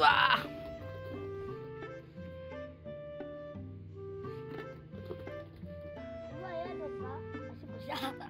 哇！我要怎么？我是不下。